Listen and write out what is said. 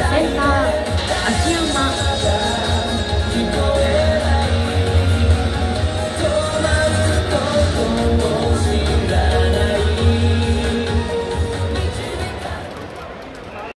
Satan.